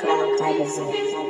Cloud Magazine.